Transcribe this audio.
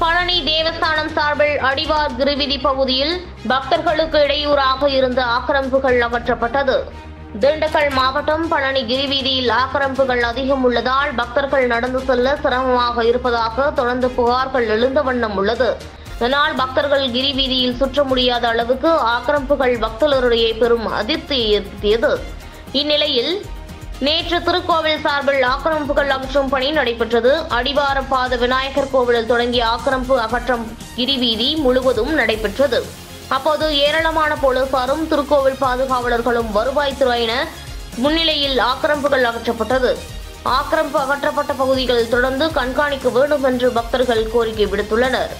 பழனி தேவஸ்தானம் சார்பில் அடிவார் கிரிவிதி பகுதியில் பக்தர்களுக்கு இடையூறாக இருந்த ஆக்கிரமிப்புகள் அகற்றப்பட்டது. திண்டுக்கல் மாவட்டம் பழனி கிரிவீதியில் ஆக்கிரமிப்புகள் அதிகம் உள்ளதால் பக்தர்கள் நடந்து செல்ல சிரமமாக இருப்பதாக தொடர்ந்து புகார்கள் எழுந்த வண்ணம் உள்ளது. இதனால் பக்தர்கள் கிரிவீதியில் சுற்ற முடியாத அளவுக்கு ஆக்கிரமிப்புகள் பக்தர்களிடையே பெரும் அதிருப்தியை ஏற்படுத்தியது. இந்நிலையில் நேற்று திருக்கோவில் சார்பில் ஆக்கிரமிப்புகள் அகற்றும் பணி நடைபெற்றது. அடிவாரப்பாத விநாயகர் கோவிலில் தொடங்கிய ஆக்கிரமிப்பு அகற்றம் கிரிவீதி முழுவதும் நடைபெற்றது. அப்போது ஏராளமான போலீசாரும் திருக்கோவில் பாதுகாவலர்களும் வருவாய்த்துறையினர் முன்னிலையில் ஆக்கிரமிப்புகள் அகற்றப்பட்டது. ஆக்கிரமிப்பு அகற்றப்பட்ட பகுதிகள் தொடர்ந்து கண்காணிக்க வேண்டும் என்று பக்தர்கள் கோரிக்கை விடுத்துள்ளனர்.